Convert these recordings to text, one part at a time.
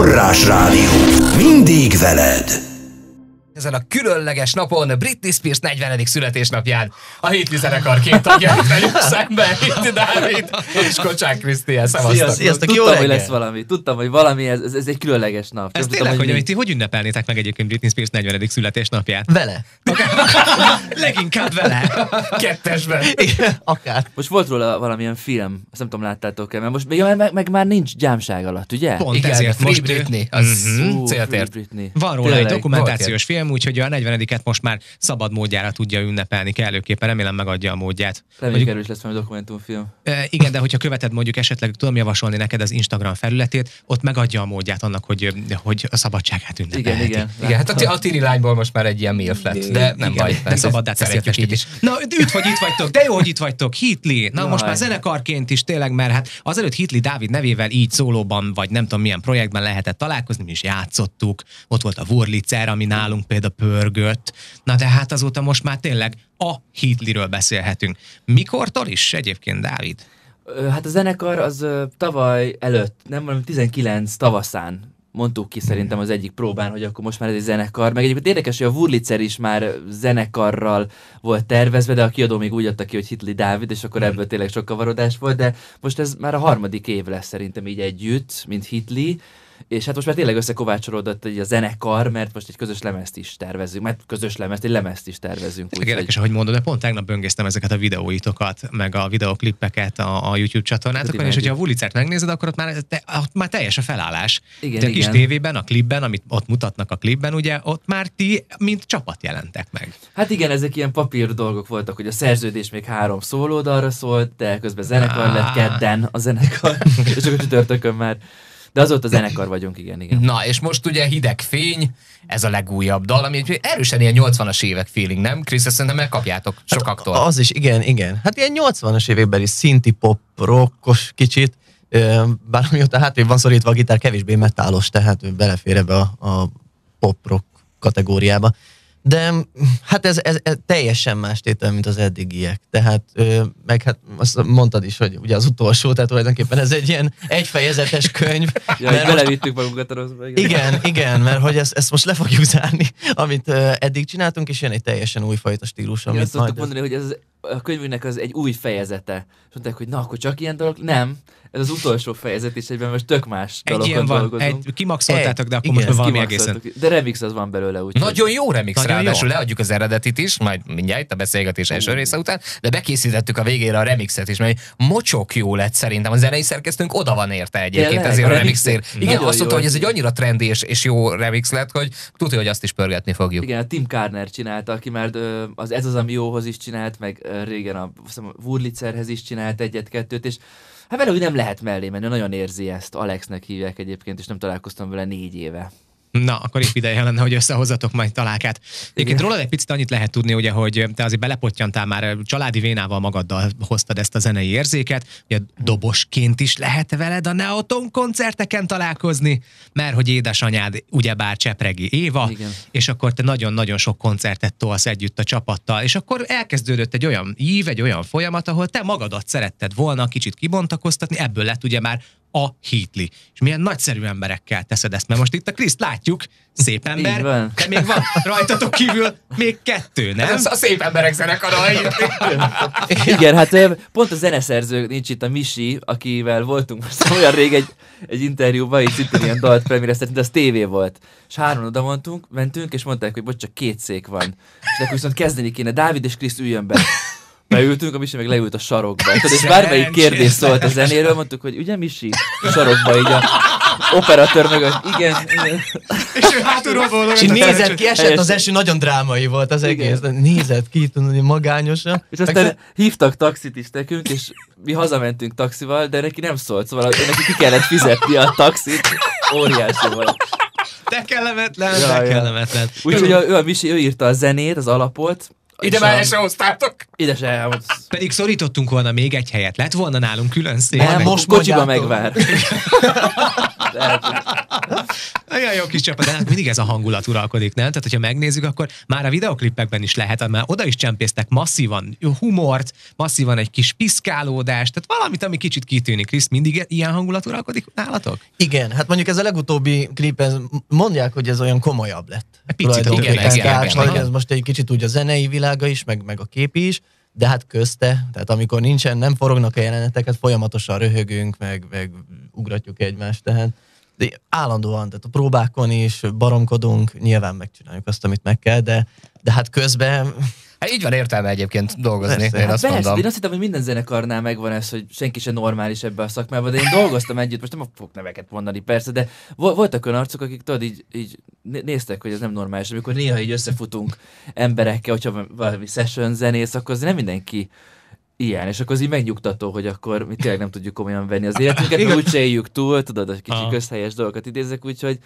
Forrás Rádió. Mindig veled. Ezen a különleges napon Britney Spears 40. születésnapján a Hitli zenekar két velük szembe, Hitli Dávid és Kocsák Krisztián. Szevasztok! Sziasztok, Tudtam, jó hogy lesz valami. Tudtam, hogy valami, ez, ez, ez egy különleges nap. Ez tényleg, tudtam, hogy, mi- ti hogy ünnepelnétek meg egyébként Britney Spears 40. születésnapját? Vele. Leginkább vele. Kettesben. Akár. Most volt róla valamilyen film, azt nem tudom, láttátok-e, mert most még, meg, meg, meg, már nincs gyámság alatt, ugye? Pont Igen, ezért Free most Britney, az. Ú, célt Free ért. Britney. Van róla Tényleg. egy dokumentációs film, úgyhogy a 40-et most már szabad módjára tudja ünnepelni kellőképpen, remélem megadja a módját. Mondjuk, erős lesz valami dokumentumfilm. e, igen, de hogyha követed mondjuk esetleg, tudom javasolni neked az Instagram felületét, ott megadja a módját annak, hogy, hogy a szabadságát ünnepelheti. Igen, igen. Igen, hát a, ti- a Tiri lányból most már egy ilyen milf lett, de nem Igen, baj. de szabaddá szeretjük így is. Na, üdv, hogy itt vagytok, de jó, hogy itt vagytok. Hitli. Na, most Jaj. már zenekarként is tényleg, mert hát azelőtt Hitli Dávid nevével így szólóban, vagy nem tudom milyen projektben lehetett találkozni, mi is játszottuk. Ott volt a Wurlitzer, ami nálunk például pörgött. Na, de hát azóta most már tényleg a Hitliről beszélhetünk. Mikortól is egyébként, Dávid? Hát a zenekar az tavaly előtt, nem valami 19 tavaszán mondtuk ki szerintem az egyik próbán, hogy akkor most már ez egy zenekar. Meg egyébként érdekes, hogy a Wurlitzer is már zenekarral volt tervezve, de a kiadó még úgy adta ki, hogy Hitli Dávid, és akkor ebből tényleg sok kavarodás volt, de most ez már a harmadik év lesz szerintem így együtt, mint Hitli. És hát most már tényleg összekovácsolódott egy a zenekar, mert most egy közös lemezt is tervezünk, mert közös lemezt, egy lemezt is tervezünk. Tényleg Érdekes, ahogy mondod, de pont tegnap böngésztem ezeket a videóitokat, meg a videoklippeket a, a YouTube csatornátokon, és hogyha a Wulicert megnézed, akkor ott már, te, ott már teljes a felállás. Igen, de a kis igen. tévében, a klipben, amit ott mutatnak a klipben, ugye, ott már ti, mint csapat jelentek meg. Hát igen, ezek ilyen papír dolgok voltak, hogy a szerződés még három szólódalra szólt, de közben zenekar lett kedden a zenekar, és akkor csütörtökön már. De azóta zenekar vagyunk, igen, igen. Na, és most ugye Hideg Fény, ez a legújabb dal, ami erősen ilyen 80-as évek feeling, nem? Krisz, ezt szerintem megkapjátok sokaktól. Az is, igen, igen. Hát ilyen 80-as évekbeli szinti pop, rockos kicsit, bár amióta hátrébb van szorítva a gitár, kevésbé metálos, tehát belefér ebbe a, a pop-rock kategóriába. De mm, hát ez, ez, ez teljesen más tétel, mint az eddigiek. Tehát, ö, meg hát azt mondtad is, hogy ugye az utolsó, tehát tulajdonképpen ez egy ilyen egyfejezetes könyv. Ja, mert belevittük magunkat a rosszba. Igen. igen, igen, mert hogy ezt, ezt most le fogjuk zárni, amit ö, eddig csináltunk, és jön egy teljesen újfajta stílus, Igen, amit azt szoktuk majd... mondani, hogy ez a könyvünknek az egy új fejezete. És mondták, hogy na, akkor csak ilyen dolog? Nem. Ez az utolsó fejezet, és egyben most tök más Egy ilyen van, dolgozunk. egy, kimaxoltátok, de akkor Igen, most valami egészen. De remix az van belőle, úgy. Nagyon jó remix, Nagyon ráadásul jó. leadjuk az eredetit is, majd mindjárt a beszélgetés első része után, de bekészítettük a végére a remixet is, mert mocsok jó lett szerintem. A zenei szerkesztőnk oda van érte egyébként Tényleg? ezért a remixért. Igen, Nagyon azt mondta, hogy ez egy annyira trendi és, és jó remix lett, hogy tudja, hogy azt is pörgetni fogjuk. Igen, a Tim Karner csinálta, aki már az Ez az, ami jóhoz is csinált, meg régen a, a Wurlitzerhez is csinált egyet-kettőt, és hát vele úgy nem lehet mellé menni, nagyon érzi ezt. Alexnek hívják egyébként, és nem találkoztam vele négy éve. Na, akkor épp ideje lenne, hogy összehozzatok majd találkát. Egyébként rólad egy picit annyit lehet tudni, ugye, hogy te azért belepotyantál már családi vénával magaddal hoztad ezt a zenei érzéket, ugye dobosként is lehet veled a Neoton koncerteken találkozni, mert hogy édesanyád ugyebár Csepregi Éva, Igen. és akkor te nagyon-nagyon sok koncertet tolsz együtt a csapattal, és akkor elkezdődött egy olyan ív, egy olyan folyamat, ahol te magadat szeretted volna kicsit kibontakoztatni, ebből lett ugye már a Hitli. És milyen nagyszerű emberekkel teszed ezt, mert most itt a Kriszt látjuk, szép ember, de még van rajtatok kívül még kettő, nem? Ez a szép emberek zenekara. Igen, hát pont a zeneszerző nincs itt a Misi, akivel voltunk most olyan rég egy, egy interjúban, így szintén ilyen dalt premiereztetni, de az tévé volt. És hárman oda mondtunk, mentünk, és mondták, hogy bocs, csak két szék van. És akkor viszont kezdeni kéne, Dávid és Krisz üljön be. Beültünk, a Misi meg leült a sarokba. Tudod, és bármelyik kérdés szólt a zenéről, mondtuk, hogy ugye Misi? A sarokba így a operatőr mögött. Igen, igen. És ő hátulról volna. És nézett ki, esett az eső, nagyon drámai volt az egész. Nézett ki, tudod, magányosan. És aztán hívtak taxit is nekünk, és mi hazamentünk taxival, de neki nem szólt, szóval neki ki kellett fizetni a taxit. Óriási volt. De kellemetlen, Ja, de kellemetlen. Úgyhogy ő a Misi, ő írta a zenét, az alapot. Ide már el se hoztátok. Ide se elmond. Pedig szorítottunk volna még egy helyet. Lett volna nálunk külön szék. Nem, most kocsiba megvár. Igen, Olyan jó kis csapat, de hát mindig ez a hangulat uralkodik, nem? Tehát, hogyha megnézzük, akkor már a videoklipekben is lehet, már oda is csempésztek masszívan humort, masszívan egy kis piszkálódást, tehát valamit, ami kicsit kitűnik. Krisz, mindig ilyen hangulat uralkodik nálatok? Igen, hát mondjuk ez a legutóbbi klip, ez, mondják, hogy ez olyan komolyabb lett. Picit, Tulajdonképpen. igen, igen, Tehát, igen, hogy igen. ez most egy kicsit úgy a zenei világa is, meg, meg a képi is, de hát közte, tehát amikor nincsen, nem forognak a jeleneteket, folyamatosan röhögünk, meg, meg ugratjuk egymást, tehát de állandóan, tehát a próbákon is baromkodunk, nyilván megcsináljuk azt, amit meg kell, de, de hát közben Hát így van értelme egyébként dolgozni, Persze. én Hát azt Persze, mondom. én azt hittem, hogy minden zenekarnál megvan ez, hogy senki se normális ebbe a szakmában, de én dolgoztam együtt, most nem fogok neveket mondani persze, de vo- voltak olyan arcok, akik tudod, így, így né- néztek, hogy ez nem normális, amikor néha így összefutunk emberekkel, hogyha valami session zenész, akkor az nem mindenki ilyen, és akkor az így megnyugtató, hogy akkor mi tényleg nem tudjuk komolyan venni az életünket, mert úgyse éljük túl, tudod, hogy kicsi közhelyes dolgokat idézek, úgyhogy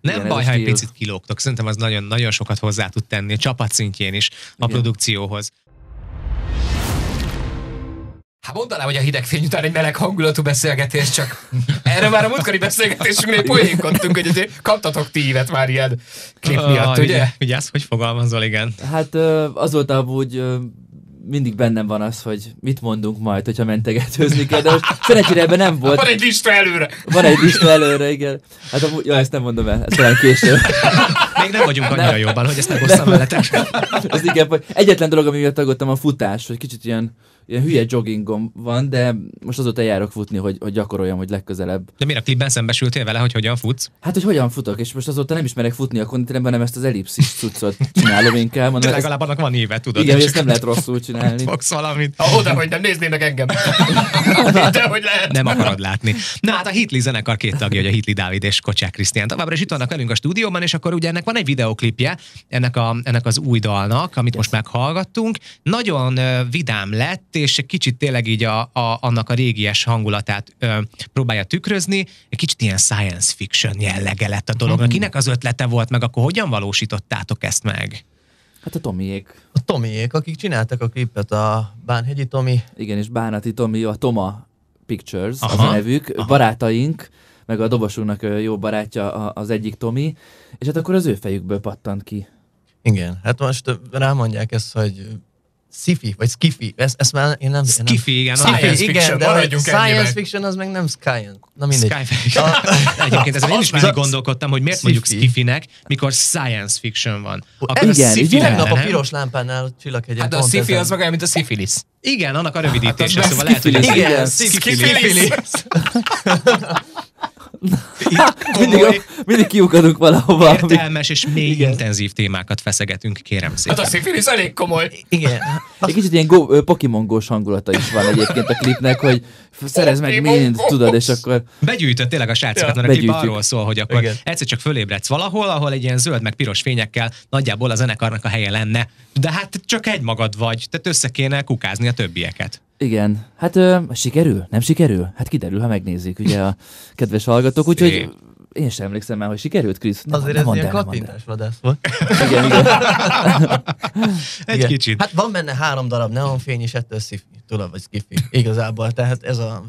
Nem Igen, baj, ha egy picit kilógtok. Szerintem az nagyon, nagyon sokat hozzá tud tenni a csapat szintjén is, a Igen. produkcióhoz. Hát mondanám, hogy a hidegfény után egy meleg hangulatú beszélgetés, csak erre már a múltkori beszélgetésünknél poénkodtunk, hogy azért kaptatok ti ívet már ilyen klip miatt, Ah, ugye? Ugye ezt hogy fogalmazol, igen. Hát az volt ö, mindig bennem van az, hogy mit mondunk majd, hogyha mentegetőzni kell, de most szerencsére ebben nem volt. Van egy lista előre. Van egy lista előre, igen. Hát amúgy, ja, ezt nem mondom el, ezt talán később. Még nem vagyunk annyira jobban, hogy ezt megosztam veletek. Ez inkább, hogy egyetlen dolog, ami miatt aggódtam a futás, hogy kicsit ilyen, ilyen hülye joggingom van, de most azóta járok futni, hogy, hogy gyakoroljam, hogy legközelebb. De miért a klipben szembesültél vele, hogy hogyan futsz? Hát, hogy hogyan futok, és most azóta nem ismerek futni a konditeremben, hanem ezt az ellipszis cuccot csinálom inkább. De Mondom, ezt, legalább annak van éve, tudod. igen, és ezt nem lehet rosszul csinálni. Fogsz valamit. Ha oda, hogy nem néznének engem. De hogy lehet. Nem akarod látni. Na hát a Hitli zenekar két tagja, hogy a Hitli Dávid és Kocsák Krisztián. Továbbra is itt vannak velünk a stúdióban, és akkor ugye ennek van egy videoklipje, ennek, a, ennek az új dalnak, amit most meghallgattunk. Nagyon vidám lett, és egy kicsit tényleg így a, a, annak a régies hangulatát ö, próbálja tükrözni. Egy kicsit ilyen science fiction jellege lett a dolognak. Kinek az ötlete volt meg, akkor hogyan valósítottátok ezt meg? Hát a Tomiék. a Tomiék, akik csináltak a klipet, a Bánhegyi Tomi, Igen, és Bánati Tomi, a Toma Pictures, Aha. az a nevük. Aha. barátaink, meg a dobosunknak jó barátja az egyik Tomi, és hát akkor az ő fejükből pattant ki. igen, hát most rámondják ezt, hogy sci-fi, vagy skifi, ezt, ezt már én nem... Skiffy, igen. Science Sci-fi, fiction, igen, de maradjunk ennyiben. science fiction az meg nem science. Na mindegy. Sci fiction. Egyébként ezen én is mindig gondolkodtam, hogy miért mondjuk Sci-fi. skifinek, mikor science fiction van. Akkor igen, sci-fi igen. lenne, a piros lámpánál a csillaghegyen Hát a pont sci ezen- az olyan, mint a szifilis. Igen, annak a rövidítése, Hát szóval lehet, hogy ez. Igen, Igen, Mindig, mindig kiukadunk valahova. értelmes és mély Igen. intenzív témákat feszegetünk, kérem Hát szépen. a szifilis elég komoly. Igen. Egy kicsit ilyen go, ö, pokimongós hangulata is van egyébként a klipnek, hogy szerez meg mindent, tudod, és akkor Begyűjtött tényleg a srácokat, Ja. mert a klip arról szól, hogy akkor Igen. egyszer csak fölébredsz valahol, ahol egy ilyen zöld meg piros fényekkel nagyjából a zenekarnak a helye lenne. De hát csak egy magad vagy, tehát össze kéne kukázni a többieket. Igen. Hát ö, sikerül? Nem sikerül? Hát kiderül, ha megnézik, ugye a kedves hallgatók, úgyhogy én sem emlékszem már, hogy sikerült, Krisz? Ne, Azért ne ez ilyen kattintás vadász volt. Igen, igen. Egy Igen. kicsit. Hát van benne három darab neonfény, és ettől sci tudod, vagy skifi. Igazából, tehát ez a...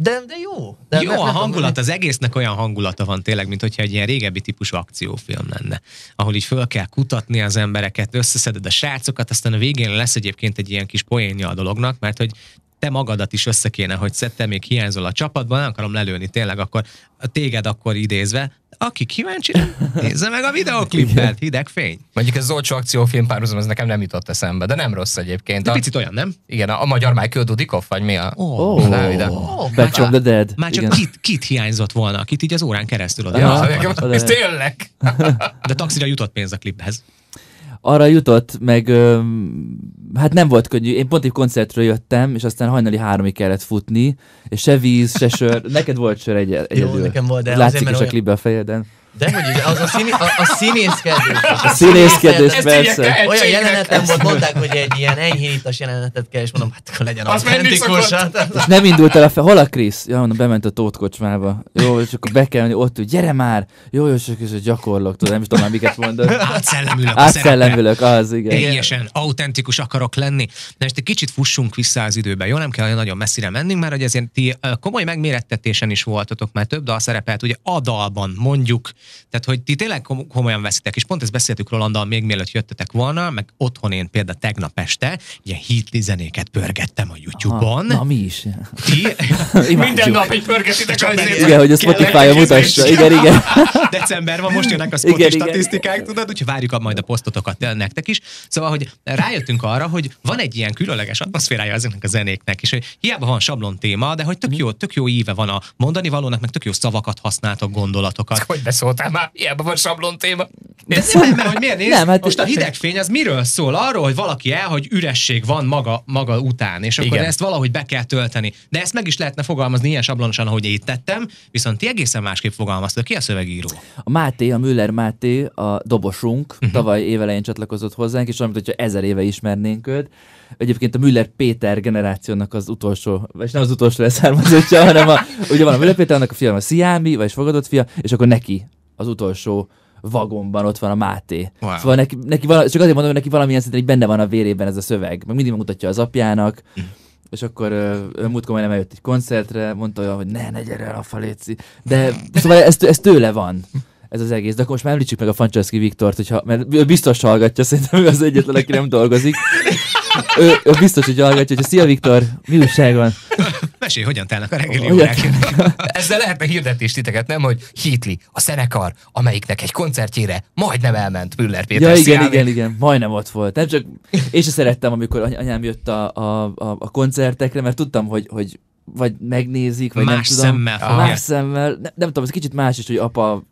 De, de jó. De Jó, nem- a nem tudom, hangulat, az egésznek olyan hangulata van tényleg, mint hogyha egy ilyen régebbi típusú akciófilm lenne, ahol így föl kell kutatni az embereket, összeszeded a srácokat, aztán a végén lesz egyébként egy ilyen kis poénja a dolognak, mert hogy te magadat is össze kéne, hogy szedte, még hiányzol a csapatban, nem akarom lelőni tényleg, akkor a téged akkor idézve, aki kíváncsi, nézze meg a videoklipet, hideg fény. Mondjuk ez az olcsó akciófilm párhuzam, ez nekem nem jutott eszembe, de nem rossz egyébként. De A, picit olyan, nem? igen, a, a magyar Michael Dudikoff, vagy mi a... Oh, Dávide. Back from the dead. Már csak kit, kit hiányzott volna, akit így az órán keresztül oda. Ja. Ez tényleg. De taxira jutott pénz a kliphez. Arra jutott, meg ö, hát nem volt könnyű. Én pont egy koncertről jöttem, és aztán hajnali háromig kellett futni, és se víz, se sör. Neked volt sör egy, egyedül. nekem volt, de Látszik is a olyan- klipben a fejeden. De hogy ugye, az a, színi, a, a színészkedés. A színészkedés, Ezt persze. Olyan jelenetem volt, mondták, hogy egy ilyen enyhén ittas jelenetet kell, és mondom, hát akkor legyen Az autentikus. És nem indult el a fel. Hol a Krisz? Ja, mondom, bement a Tóth kocsmába. Jó, és akkor be kell menni ott, hogy gyere már! Jó, jó, csak és gyakorlok, tudod, nem is tudom már miket mondod. Átszellemülök. Átszellemülök, az, igen. Teljesen autentikus akarok lenni. Na most egy kicsit fussunk vissza az időbe. Jó, nem kell nagyon messzire mennünk, mert hogy azért ti komoly megmérettetésen is voltatok, már több dal szerepelt, ugye a dalban mondjuk Tehát, hogy ti tényleg kom- komolyan veszitek, és pont ezt beszéltük Rolandal még mielőtt jöttetek volna, meg otthon én például tegnap este ilyen hitli zenéket pörgettem a YouTube-on. Na, mi is. Ti. Minden nap egy pörgetitek a izét. Igen, hogy a Spotify-on mutassa. Igen, igen. December van, most jönnek a Spotify Igen, igen. statisztikák, tudod, úgyhogy várjuk a- majd a posztotokat nektek is. Szóval, hogy rájöttünk arra, hogy van egy ilyen különleges atmoszférája ezeknek a zenéknek, és hogy hiába van sablon téma, de hogy tök jó, tök jó íve van a mondani valónak, meg tök jó szavakat használtok, gondolatokat. Hogy beszóltál már? Hiába van sablon téma. De nem, mert hogy miért nézd, Nem, hát- most a hidegfény az miről szól? Arról, hogy valaki el, hogy üresség van maga, maga után, és akkor Igen. ezt valahogy be kell tölteni. De ezt meg is lehetne fogalmazni ilyen sablonosan, ahogy én tettem, viszont ti egészen másképp fogalmaztok. Ki a szövegíró? A Máté, a Müller Máté, a dobosunk, Mhm. tavaly évelején csatlakozott hozzánk, és mint hogyha ezer éve ismernénk őt. Egyébként a Müller Péter generációnak az utolsó, vagy nem az utolsó leszármazottja, hanem a, ugye van a Müller Péter, annak a fia, a Sziámi, vagy fogadott fia, és akkor neki az utolsó vagonban ott van a Máté. Wow. Szóval neki, neki vala, csak azért mondom, hogy neki valamilyen szinten így benne van a vérében ez a szöveg. Meg mindig megmutatja az apjának, Mhm. és akkor ö, múltkor majdnem eljött egy koncertre, mondta olyan, hogy ne, ne gyere el a faléci. De szóval ez, ez tőle van ez az egész. De akkor most már említsük meg a Fancsaszki Viktort, hogyha, mert biztos hallgatja, szerintem ő az egyetlen, aki nem dolgozik. Ő, ő biztos, hogy hallgatja, hogy szia Viktor, mi újság van? Mesélj, hogyan telnek a reggeli órák. Ezzel lehetne hirdetni is titeket, nem? Hogy Hitli, a zenekar, amelyiknek egy koncertjére majdnem elment Müller Péter Ja, igen, Sziámi. igen, igen, majdnem ott volt. Nem csak, én sem szerettem, amikor any- anyám jött a, a, a, a koncertekre, mert tudtam, hogy, hogy vagy megnézik, vagy nem Más tudom. szemmel Ah, fogják. Más szemmel. Ne, nem tudom, ez kicsit más is, hogy apa,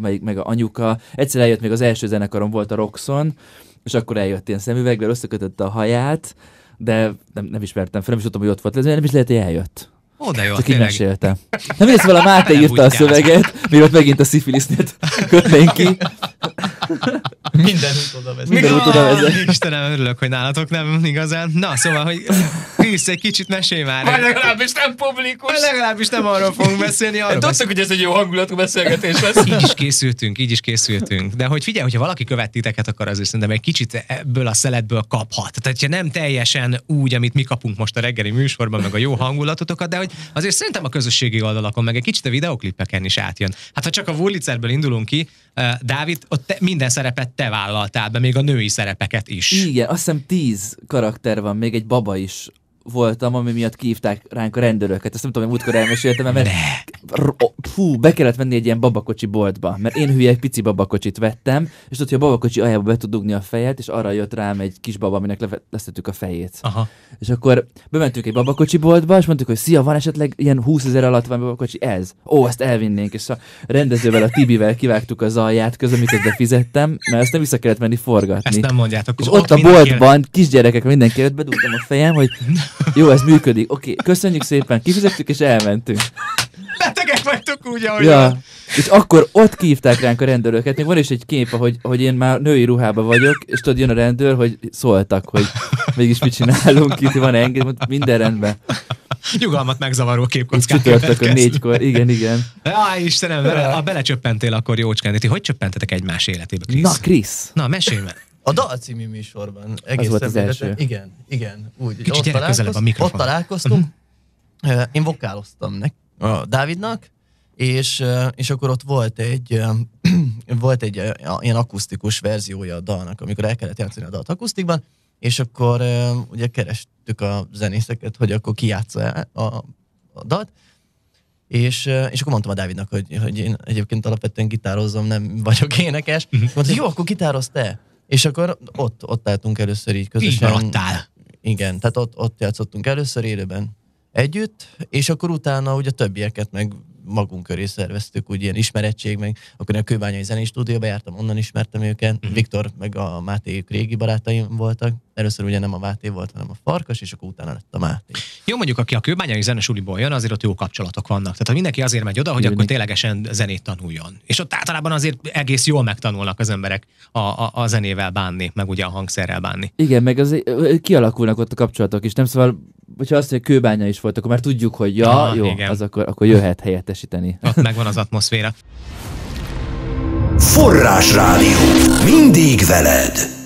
meg, meg a anyuka. Egyszer eljött még az első zenekarom volt a Roxon, és akkor eljött ilyen szemüveggel, összekötötte a haját, de nem, nem ismertem fel, nem is tudtam, hogy ott volt. Ez nem is lehet, hogy eljött. De jó, Csak így tényleg. mesélte. Nem ész vala Máté írta a szöveget, mielőtt megint a szifilisznél kötnénk ki. Minden oda vezet. Minden út oda vezet. Istenem, örülök, hogy nálatok nem igazán. Na, szóval, hogy Krisz, egy kicsit mesélj már. Vagy legalábbis nem publikus. Vagy legalábbis nem arról fogunk beszélni, arról Tudtok, hogy ez egy jó hangulatú beszélgetés lesz. így is készültünk, így is készültünk. De hogy figyelj, hogyha valaki követ titeket, akkor azért szerintem egy kicsit ebből a szeletből kaphat. Tehát, hogyha nem teljesen úgy, amit mi kapunk most a reggeli műsorban, meg a jó hangulatotokat, de hogy azért szerintem a közösségi oldalakon, meg egy kicsit a videoklipeken is átjön. Hát ha csak a Wurlitzerбől indulunk ki, eh, Dávid, ott te, minden szerepet te vállaltál be, még a női szerepeket is. Igen, azt hiszem tíz karakter van, még egy baba is voltam, ami miatt kívták ránk a rendőröket. Ezt nem tudom, hogy múltkor elmeséltem, mert o- fú, be kellett menni egy ilyen babakocsi boltba, mert én hülye egy pici babakocsit vettem, és tudod, hogy a babakocsi aljába be tud dugni a fejet, és arra jött rám egy kis baba, aminek lesztettük a fejét. Aha. És akkor bementünk egy babakocsi boltba, és mondtuk, hogy szia, van esetleg ilyen 20 ezer alatt van babakocsi? Ez. Ó, ezt elvinnénk, és a rendezővel, a Tibivel kivágtuk az alját közben, miközben fizettem, mert ezt nem vissza kellett menni forgatni. Ezt nem mondjátok. És ott a mindenki- boltban kisgyerekek mindenki előtt bedugtam a fejem, hogy jó, ez működik. Oké, köszönjük szépen, kifizettük és elmentünk. Betegek vagytok úgy, ahogy Ja. van. És akkor ott kívták ránk a rendőröket. Még van is egy kép, hogy, hogy én már női ruhába vagyok, és tudod, jön a rendőr, hogy szóltak, hogy mégis mit csinálunk itt, van engem, minden rendben. Nyugalmat megzavaró képkockák. Csütörtökön négykor, igen, igen. Á, Istenem, bele, ha belecsöppentél, akkor jócskán. Ti hogy csöppentetek egymás életébe, Krisz? Na, Krisz. Na, mesélj meg. A Dal című műsorban. Egész volt az első. Igen, igen. Úgy, Kicsit ott közelebb a. Ott találkoztunk. Ö, Én vokáloztam nek, a Dávidnak, és, és akkor ott volt egy, volt egy ilyen akusztikus verziója a dalnak, amikor el kellett játszani a dalt akusztikban, és akkor ugye kerestük a zenészeket, hogy akkor ki játsza a, a dalt, és, és akkor mondtam a Dávidnak, hogy, hogy én egyébként alapvetően gitározom, nem vagyok énekes. Mondta, jó, akkor gitároz te. És akkor ott, ott álltunk először így Így közösen. maradtál. Igen, tehát ott, ott játszottunk először élőben együtt, és akkor utána ugye a többieket meg magunk köré szerveztük, úgy ilyen ismerettség, meg akkor a Kőbányai Zenei Stúdióba jártam, onnan ismertem őket. Mhm. Viktor meg a Máté ők régi barátaim voltak. Először ugye nem a Máté volt, hanem a Farkas, és akkor utána lett a Máté. Jó, mondjuk, aki a kőbányai zenesuliból jön, azért ott jó kapcsolatok vannak. Tehát ha mindenki azért megy oda, hogy Jönnek. akkor ténylegesen zenét tanuljon. És ott általában azért egész jól megtanulnak az emberek a, a, a zenével bánni, meg ugye a hangszerrel bánni. Igen, meg az, kialakulnak ott a kapcsolatok is, nem szóval, hogyha azt mondja, hogy kőbánya is volt, akkor már tudjuk, hogy ja, Ah, jó, igen. az akkor, akkor jöhet helyettesíteni. Ott megvan az atmoszféra. Forrásrádió. Mindig veled.